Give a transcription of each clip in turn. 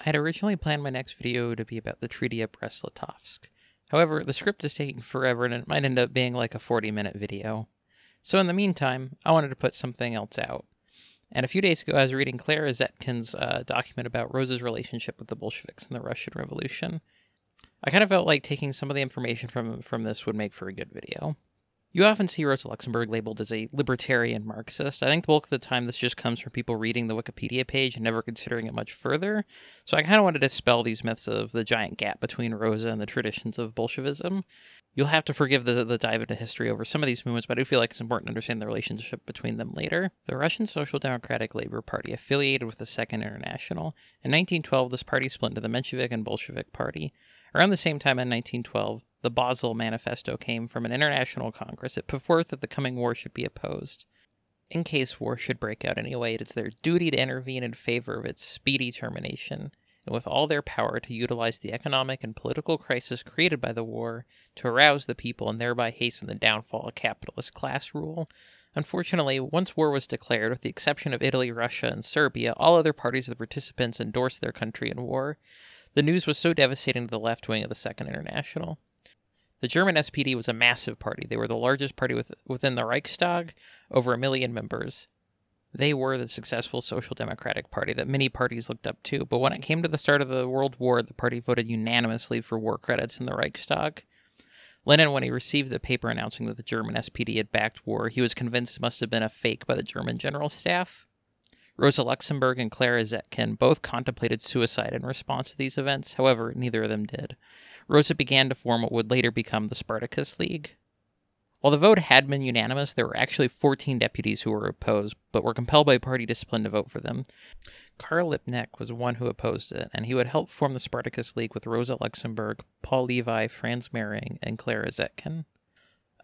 I had originally planned my next video to be about the Treaty of Brest-Litovsk. However, the script is taking forever and it might end up being like a 40 minute video. So in the meantime, I wanted to put something else out. And a few days ago, I was reading Clara Zetkin's uh, document about Rosa's relationship with the Bolsheviks and the Russian Revolution. I kind of felt like taking some of the information from, from this would make for a good video. You often see Rosa Luxemburg labeled as a libertarian Marxist. I think the bulk of the time this just comes from people reading the Wikipedia page and never considering it much further. So I kind of wanted to dispel these myths of the giant gap between Rosa and the traditions of Bolshevism. You'll have to forgive the, the dive into history over some of these movements, but I do feel like it's important to understand the relationship between them later. The Russian Social Democratic Labor Party affiliated with the Second International. In 1912, this party split into the Menshevik and Bolshevik Party. Around the same time in 1912, the Basel Manifesto came from an international congress. It put forth that the coming war should be opposed. In case war should break out anyway, it is their duty to intervene in favor of its speedy termination, and with all their power to utilize the economic and political crisis created by the war to arouse the people and thereby hasten the downfall of capitalist class rule. Unfortunately, once war was declared, with the exception of Italy, Russia, and Serbia, all other parties of the participants endorsed their country in war. The news was so devastating to the left wing of the Second International. The German SPD was a massive party. They were the largest party with, within the Reichstag, over a million members. They were the successful social democratic party that many parties looked up to. But when it came to the start of the World War, the party voted unanimously for war credits in the Reichstag. Lenin, when he received the paper announcing that the German SPD had backed war, he was convinced it must have been a fake by the German general staff. Rosa Luxemburg and Clara Zetkin both contemplated suicide in response to these events, however, neither of them did. Rosa began to form what would later become the Spartacus League. While the vote had been unanimous, there were actually 14 deputies who were opposed, but were compelled by party discipline to vote for them. Karl Liebknecht was one who opposed it, and he would help form the Spartacus League with Rosa Luxemburg, Paul Levi, Franz Mehring, and Clara Zetkin.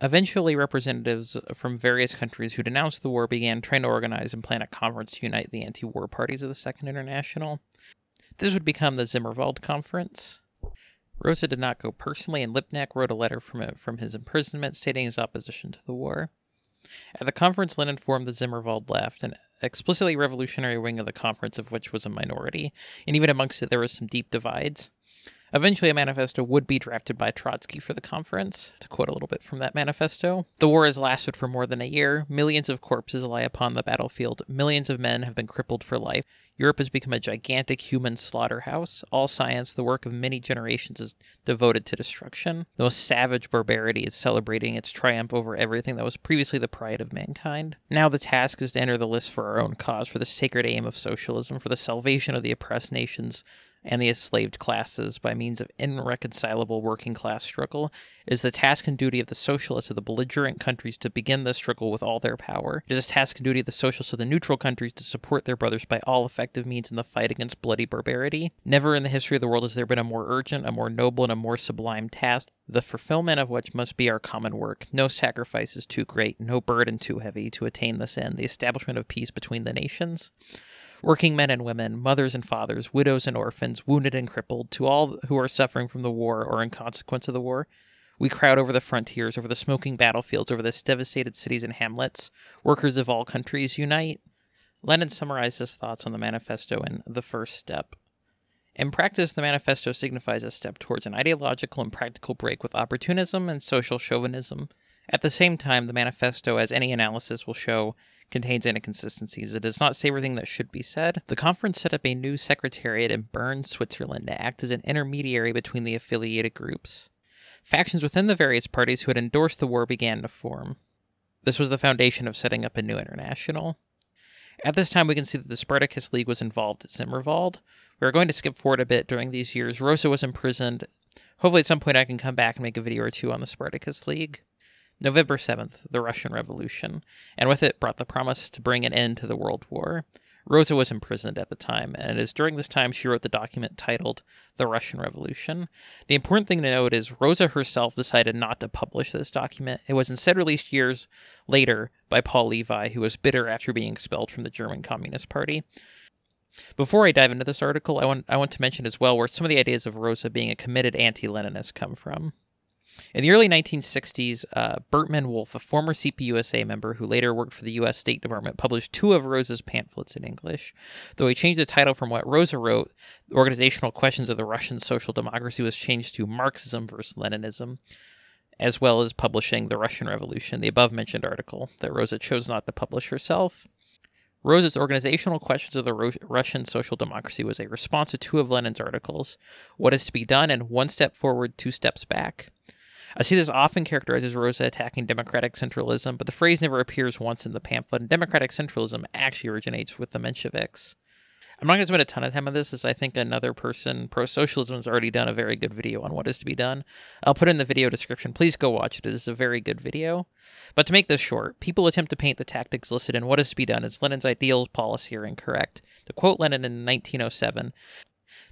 Eventually, representatives from various countries who denounced the war began trying to organize and plan a conference to unite the anti war parties of the Second International. This would become the Zimmerwald Conference. Rosa did not go personally, and Liebknecht wrote a letter from, from his imprisonment stating his opposition to the war. At the conference, Lenin formed the Zimmerwald left, an explicitly revolutionary wing of the conference of which was a minority, and even amongst it there were some deep divides. Eventually, a manifesto would be drafted by Trotsky for the conference. To quote a little bit from that manifesto The war has lasted for more than a year. Millions of corpses lie upon the battlefield. Millions of men have been crippled for life. Europe has become a gigantic human slaughterhouse. All science, the work of many generations, is devoted to destruction. The most savage barbarity is celebrating its triumph over everything that was previously the pride of mankind. Now the task is to enter the list for our own cause, for the sacred aim of socialism, for the salvation of the oppressed nations and the enslaved classes by means of irreconcilable working class struggle is the task and duty of the socialists of the belligerent countries to begin the struggle with all their power. It is the task and duty of the socialists of the neutral countries to support their brothers by all effective means in the fight against bloody barbarity. Never in the history of the world has there been a more urgent, a more noble, and a more sublime task, the fulfillment of which must be our common work. No sacrifice is too great, no burden too heavy to attain this end, the establishment of peace between the nations working men and women, mothers and fathers, widows and orphans, wounded and crippled, to all who are suffering from the war or in consequence of the war. We crowd over the frontiers, over the smoking battlefields, over the devastated cities and hamlets. Workers of all countries unite. Lenin summarized his thoughts on the manifesto in The First Step. In practice, the manifesto signifies a step towards an ideological and practical break with opportunism and social chauvinism. At the same time, the manifesto, as any analysis will show, contains inconsistencies. It does not say everything that should be said. The conference set up a new secretariat in Bern, Switzerland, to act as an intermediary between the affiliated groups. Factions within the various parties who had endorsed the war began to form. This was the foundation of setting up a new international. At this time, we can see that the Spartacus League was involved at Zimmerwald. We are going to skip forward a bit during these years. Rosa was imprisoned. Hopefully, at some point, I can come back and make a video or two on the Spartacus League. November 7th, the Russian Revolution, and with it brought the promise to bring an end to the World War. Rosa was imprisoned at the time, and it is during this time she wrote the document titled The Russian Revolution. The important thing to note is Rosa herself decided not to publish this document. It was instead released years later by Paul Levi, who was bitter after being expelled from the German Communist Party. Before I dive into this article, I want I want to mention as well where some of the ideas of Rosa being a committed anti-Leninist come from. In the early 1960s, uh, Bertram Wolfe, a former CPUSA member who later worked for the U.S. State Department, published two of Rosa's pamphlets in English. Though he changed the title from what Rosa wrote, Organizational Questions of the Russian Social Democracy was changed to Marxism versus Leninism, as well as publishing The Russian Revolution, the above mentioned article that Rosa chose not to publish herself. Rosa's Organizational Questions of the Ro- Russian Social Democracy was a response to two of Lenin's articles What is to be done and One Step Forward, Two Steps Back. I see this often characterized as Rosa attacking democratic centralism, but the phrase never appears once in the pamphlet, and democratic centralism actually originates with the Mensheviks. I'm not going to spend a ton of time on this, as I think another person, pro socialism, has already done a very good video on what is to be done. I'll put it in the video description. Please go watch it. It is a very good video. But to make this short, people attempt to paint the tactics listed in what is to be done as Lenin's ideals policy are incorrect. To quote Lenin in 1907,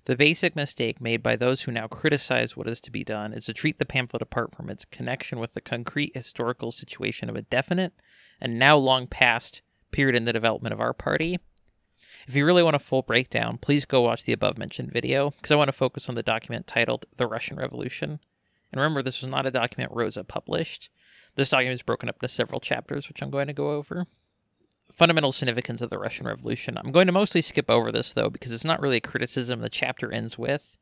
the basic mistake made by those who now criticize what is to be done is to treat the pamphlet apart from its connection with the concrete historical situation of a definite and now long past period in the development of our party. If you really want a full breakdown, please go watch the above mentioned video, because I want to focus on the document titled The Russian Revolution. And remember, this was not a document Rosa published. This document is broken up into several chapters, which I'm going to go over. Fundamental significance of the Russian Revolution. I'm going to mostly skip over this, though, because it's not really a criticism. The chapter ends with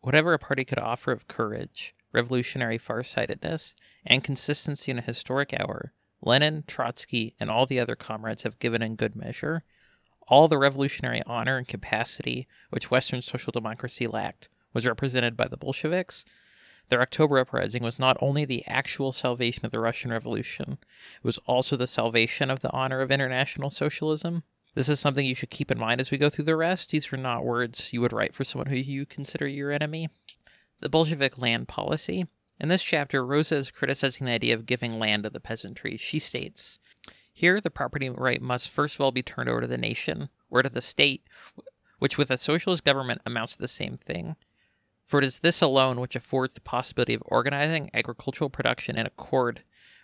Whatever a party could offer of courage, revolutionary farsightedness, and consistency in a historic hour, Lenin, Trotsky, and all the other comrades have given in good measure all the revolutionary honor and capacity which Western social democracy lacked was represented by the Bolsheviks. Their October uprising was not only the actual salvation of the Russian Revolution, it was also the salvation of the honor of international socialism. This is something you should keep in mind as we go through the rest. These are not words you would write for someone who you consider your enemy. The Bolshevik land policy. In this chapter, Rosa is criticizing the idea of giving land to the peasantry. She states, here, the property right must first of all be turned over to the nation, or to the state, which with a socialist government amounts to the same thing. For it is this alone which affords the possibility of organizing agricultural production in accord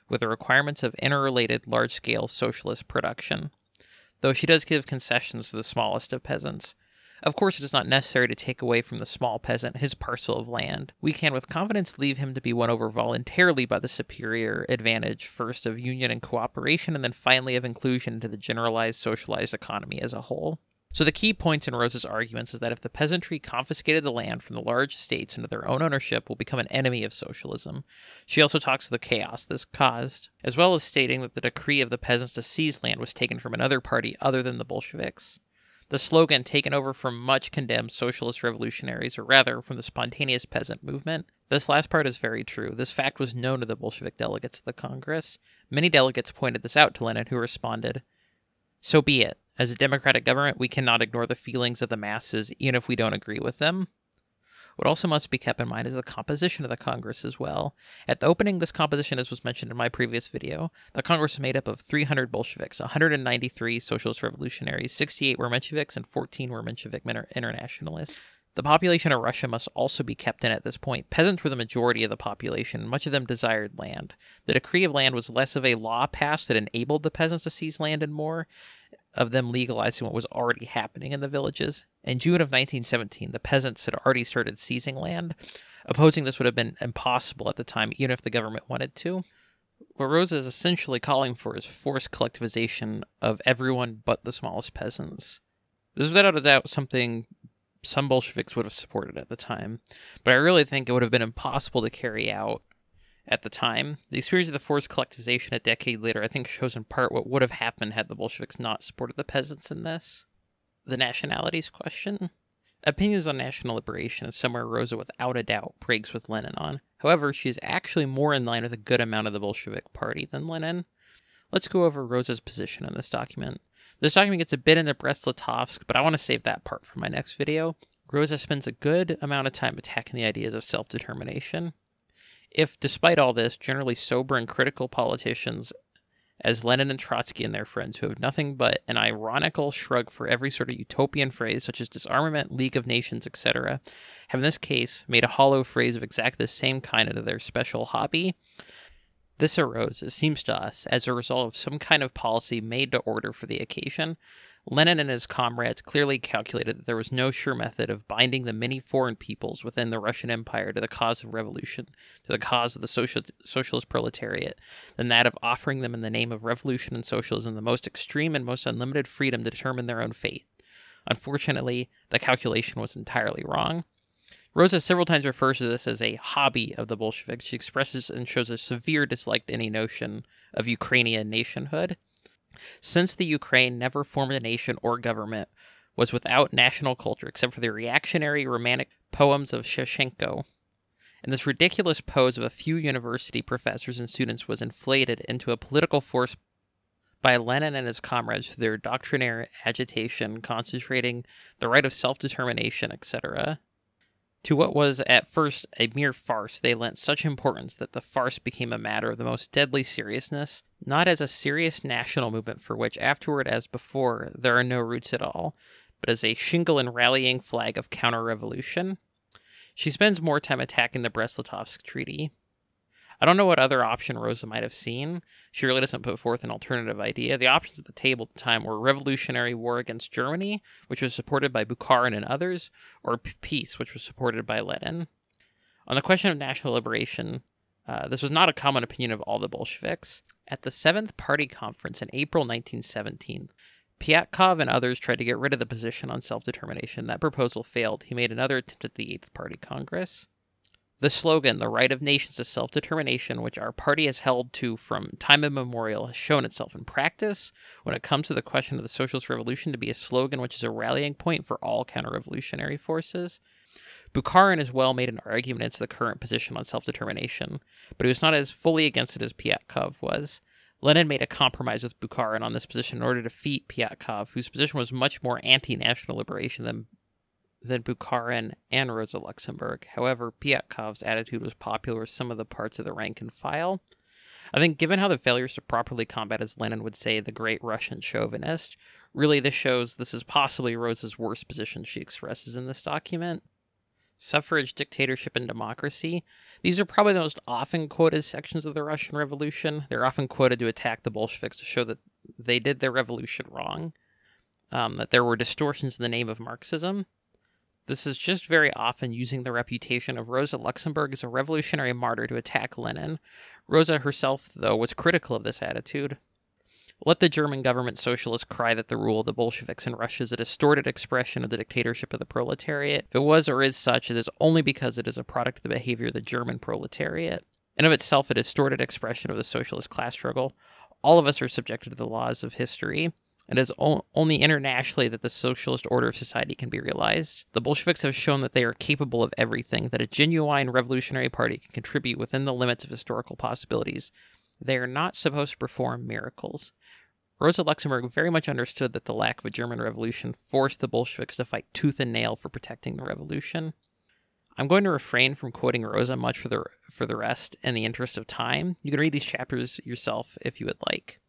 with the requirements of interrelated large scale socialist production. Though she does give concessions to the smallest of peasants, of course, it is not necessary to take away from the small peasant his parcel of land. We can with confidence leave him to be won over voluntarily by the superior advantage, first of union and cooperation, and then finally of inclusion into the generalized socialized economy as a whole. So the key points in Rosa's arguments is that if the peasantry confiscated the land from the large estates into their own ownership will become an enemy of socialism. She also talks of the chaos this caused, as well as stating that the decree of the peasants to seize land was taken from another party other than the Bolsheviks the slogan taken over from much condemned socialist revolutionaries, or rather from the spontaneous peasant movement. This last part is very true. This fact was known to the Bolshevik delegates of the Congress. Many delegates pointed this out to Lenin, who responded, So be it. As a democratic government, we cannot ignore the feelings of the masses, even if we don't agree with them. What also must be kept in mind is the composition of the Congress as well. At the opening, this composition, as was mentioned in my previous video, the Congress was made up of 300 Bolsheviks, 193 Socialist Revolutionaries, 68 were Mensheviks, and 14 were Menshevik internationalists. The population of Russia must also be kept in at this point. Peasants were the majority of the population, much of them desired land. The decree of land was less of a law passed that enabled the peasants to seize land and more of them legalizing what was already happening in the villages. In June of 1917, the peasants had already started seizing land. Opposing this would have been impossible at the time, even if the government wanted to. What Rosa is essentially calling for is forced collectivization of everyone but the smallest peasants. This is without a doubt something some Bolsheviks would have supported at the time, but I really think it would have been impossible to carry out at the time. The experience of the forced collectivization a decade later, I think, shows in part what would have happened had the Bolsheviks not supported the peasants in this. The nationalities question. Opinions on national liberation is somewhere Rosa, without a doubt, breaks with Lenin on. However, she is actually more in line with a good amount of the Bolshevik Party than Lenin. Let's go over Rosa's position in this document. This document gets a bit into Brest-Litovsk, but I want to save that part for my next video. Rosa spends a good amount of time attacking the ideas of self determination. If, despite all this, generally sober and critical politicians, as Lenin and Trotsky and their friends, who have nothing but an ironical shrug for every sort of utopian phrase, such as disarmament, League of Nations, etc., have in this case made a hollow phrase of exactly the same kind into their special hobby, this arose, it seems to us, as a result of some kind of policy made to order for the occasion. Lenin and his comrades clearly calculated that there was no sure method of binding the many foreign peoples within the Russian Empire to the cause of revolution, to the cause of the social, socialist proletariat, than that of offering them in the name of revolution and socialism the most extreme and most unlimited freedom to determine their own fate. Unfortunately, the calculation was entirely wrong. Rosa several times refers to this as a hobby of the Bolsheviks. She expresses and shows a severe dislike to any notion of Ukrainian nationhood. Since the Ukraine never formed a nation or government, was without national culture except for the reactionary romantic poems of Shevchenko. And this ridiculous pose of a few university professors and students was inflated into a political force by Lenin and his comrades through their doctrinaire agitation, concentrating the right of self determination, etc. To what was at first a mere farce, they lent such importance that the farce became a matter of the most deadly seriousness, not as a serious national movement for which, afterward as before, there are no roots at all, but as a shingle and rallying flag of counter revolution. She spends more time attacking the Brest-Litovsk Treaty, I don't know what other option Rosa might have seen. She really doesn't put forth an alternative idea. The options at the table at the time were revolutionary war against Germany, which was supported by Bukharin and others, or peace, which was supported by Lenin. On the question of national liberation, uh, this was not a common opinion of all the Bolsheviks. At the Seventh Party Conference in April 1917, Pyatkov and others tried to get rid of the position on self determination. That proposal failed. He made another attempt at the Eighth Party Congress. The slogan, the right of nations to self determination, which our party has held to from time immemorial, has shown itself in practice when it comes to the question of the socialist revolution to be a slogan which is a rallying point for all counter revolutionary forces. Bukharin as well made an argument against the current position on self determination, but he was not as fully against it as Pyatkov was. Lenin made a compromise with Bukharin on this position in order to defeat Pyatkov, whose position was much more anti national liberation than than Bukharin and Rosa Luxemburg. However, Pyatkov's attitude was popular with some of the parts of the rank and file. I think, given how the failures to properly combat, as Lenin would say, the great Russian chauvinist, really this shows this is possibly Rosa's worst position she expresses in this document. Suffrage, dictatorship, and democracy. These are probably the most often quoted sections of the Russian Revolution. They're often quoted to attack the Bolsheviks to show that they did their revolution wrong, um, that there were distortions in the name of Marxism. This is just very often using the reputation of Rosa Luxemburg as a revolutionary martyr to attack Lenin. Rosa herself, though, was critical of this attitude. Let the German government socialists cry that the rule of the Bolsheviks in Russia is a distorted expression of the dictatorship of the proletariat. If it was or is such, it is only because it is a product of the behavior of the German proletariat. And of itself, a distorted expression of the socialist class struggle. All of us are subjected to the laws of history. It is only internationally that the socialist order of society can be realized. The Bolsheviks have shown that they are capable of everything, that a genuine revolutionary party can contribute within the limits of historical possibilities. They are not supposed to perform miracles. Rosa Luxemburg very much understood that the lack of a German revolution forced the Bolsheviks to fight tooth and nail for protecting the revolution. I'm going to refrain from quoting Rosa much for the for the rest in the interest of time. You can read these chapters yourself if you would like.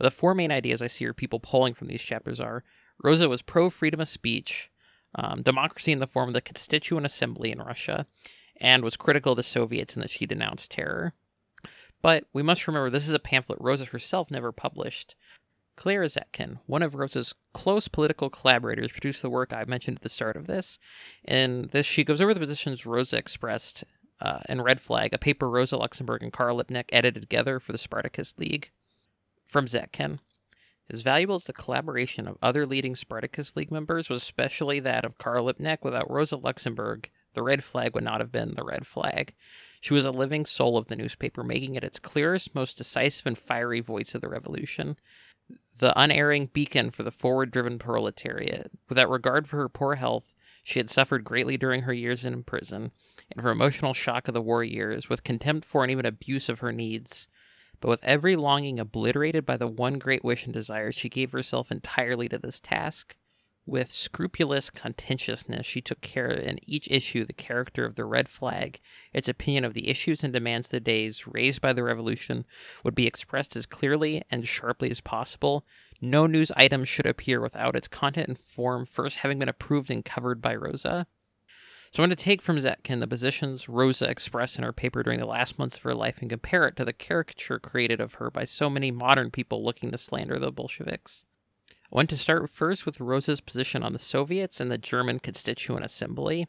But the four main ideas I see are people pulling from these chapters are Rosa was pro freedom of speech, um, democracy in the form of the Constituent Assembly in Russia, and was critical of the Soviets and that she denounced terror. But we must remember this is a pamphlet Rosa herself never published. Claire Zetkin, one of Rosa's close political collaborators, produced the work I mentioned at the start of this. In this, she goes over the positions Rosa expressed uh, in Red Flag, a paper Rosa Luxemburg and Karl Liebknecht edited together for the Spartacus League from Zetkin. As valuable as the collaboration of other leading Spartacus League members was especially that of Karl Liebknecht, without Rosa Luxemburg, the red flag would not have been the red flag. She was a living soul of the newspaper, making it its clearest, most decisive, and fiery voice of the revolution. The unerring beacon for the forward driven proletariat. Without regard for her poor health, she had suffered greatly during her years in prison, and for emotional shock of the war years, with contempt for and even abuse of her needs. But with every longing obliterated by the one great wish and desire, she gave herself entirely to this task. With scrupulous conscientiousness, she took care in each issue the character of the red flag. Its opinion of the issues and demands of the days raised by the revolution would be expressed as clearly and sharply as possible. No news item should appear without its content and form first having been approved and covered by Rosa. So I'm going to take from Zetkin the positions Rosa expressed in her paper during the last months of her life and compare it to the caricature created of her by so many modern people looking to slander the Bolsheviks. I want to start first with Rosa's position on the Soviets and the German Constituent Assembly.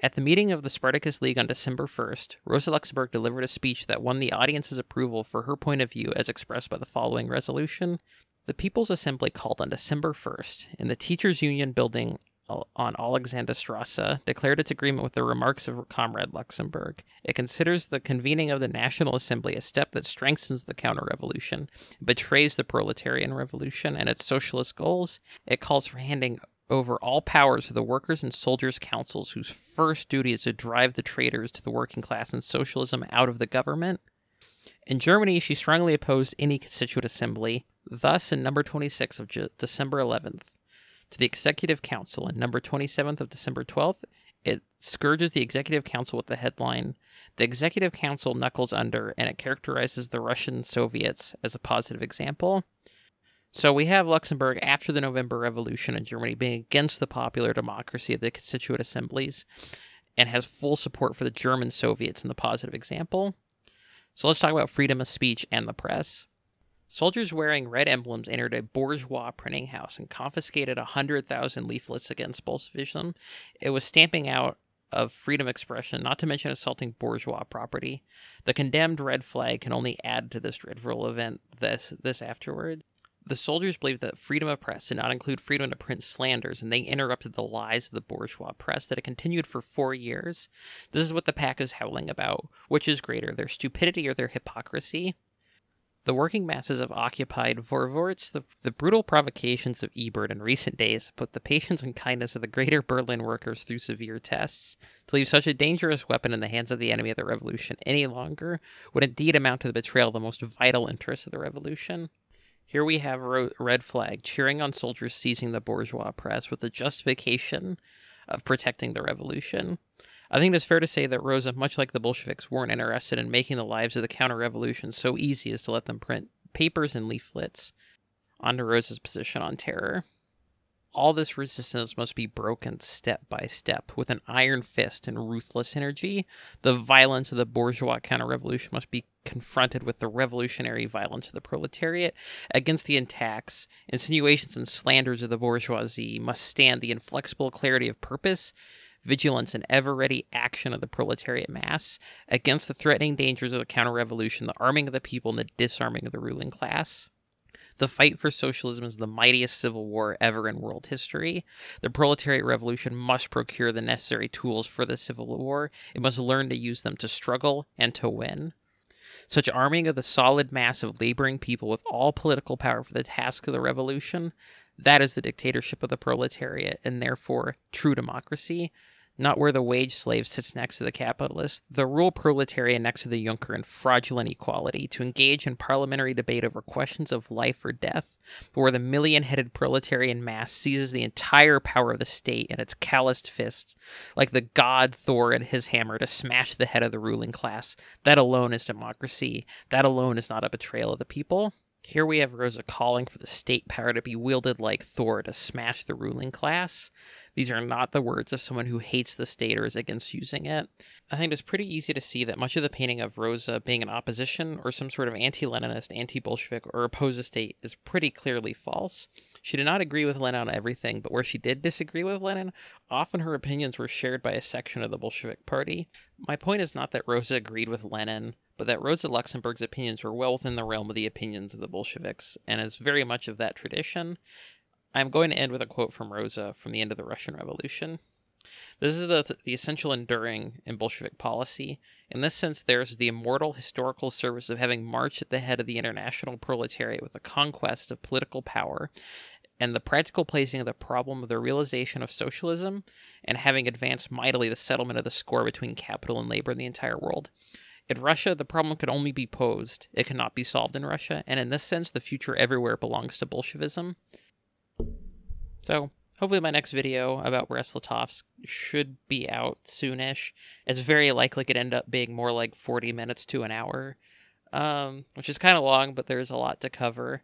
At the meeting of the Spartacus League on December 1st, Rosa Luxemburg delivered a speech that won the audience's approval for her point of view as expressed by the following resolution. The People's Assembly called on December 1st in the Teachers Union building on Alexander Alexanderstrasse declared its agreement with the remarks of Comrade Luxemburg. It considers the convening of the National Assembly a step that strengthens the counter-revolution, betrays the proletarian revolution and its socialist goals. It calls for handing over all powers to the workers and soldiers' councils, whose first duty is to drive the traitors to the working class and socialism out of the government. In Germany, she strongly opposed any constituent assembly. Thus, in number 26 of December 11th, to the Executive Council, in number 27th of December 12th, it scourges the Executive Council with the headline The Executive Council knuckles under, and it characterizes the Russian Soviets as a positive example. So we have Luxemburg after the November Revolution in Germany being against the popular democracy of the constituent assemblies and has full support for the German Soviets in the positive example. So let's talk about freedom of speech and the press. Soldiers wearing red emblems entered a bourgeois printing house and confiscated 100,000 leaflets against Bolshevism. It was stamping out of freedom expression, not to mention assaulting bourgeois property. The condemned red flag can only add to this dreadful event this this afterward. The soldiers believed that freedom of press did not include freedom to print slanders, and they interrupted the lies of the bourgeois press that had continued for four years. This is what the pack is howling about. Which is greater, their stupidity or their hypocrisy? The working masses have occupied Vorwärts. The, the brutal provocations of Ebert in recent days put the patience and kindness of the greater Berlin workers through severe tests. To leave such a dangerous weapon in the hands of the enemy of the revolution any longer would indeed amount to the betrayal of the most vital interests of the revolution. Here we have Red Flag cheering on soldiers seizing the bourgeois press with the justification of protecting the revolution. I think it's fair to say that Rosa, much like the Bolsheviks, weren't interested in making the lives of the counter revolution so easy as to let them print papers and leaflets onto Rosa's position on terror. All this resistance must be broken step by step with an iron fist and ruthless energy. The violence of the bourgeois counter revolution must be confronted with the revolutionary violence of the proletariat. Against the attacks, insinuations, and slanders of the bourgeoisie must stand the inflexible clarity of purpose, vigilance, and ever ready action of the proletariat mass against the threatening dangers of the counter revolution, the arming of the people, and the disarming of the ruling class. The fight for socialism is the mightiest civil war ever in world history. The proletariat revolution must procure the necessary tools for the civil war. It must learn to use them to struggle and to win. Such arming of the solid mass of laboring people with all political power for the task of the revolution, that is the dictatorship of the proletariat and therefore true democracy not where the wage slave sits next to the capitalist, the rural proletariat next to the Junker in fraudulent equality, to engage in parliamentary debate over questions of life or death, but where the million headed proletarian mass seizes the entire power of the state in its calloused fists, like the god Thor and his hammer to smash the head of the ruling class. That alone is democracy. That alone is not a betrayal of the people. Here we have Rosa calling for the state power to be wielded like Thor to smash the ruling class. These are not the words of someone who hates the state or is against using it. I think it's pretty easy to see that much of the painting of Rosa being an opposition or some sort of anti Leninist, anti Bolshevik, or oppose the state is pretty clearly false. She did not agree with Lenin on everything, but where she did disagree with Lenin, often her opinions were shared by a section of the Bolshevik Party. My point is not that Rosa agreed with Lenin but that Rosa Luxemburg's opinions were well within the realm of the opinions of the Bolsheviks, and is very much of that tradition. I'm going to end with a quote from Rosa from the end of the Russian Revolution. This is the, the essential enduring in Bolshevik policy. In this sense, there's the immortal historical service of having marched at the head of the international proletariat with the conquest of political power and the practical placing of the problem of the realization of socialism and having advanced mightily the settlement of the score between capital and labor in the entire world. In Russia, the problem could only be posed. It cannot be solved in Russia, and in this sense, the future everywhere belongs to Bolshevism. So, hopefully my next video about Brest-Litovsk should be out soonish. It's very likely it could end up being more like 40 minutes to an hour, um, which is kind of long, but there's a lot to cover.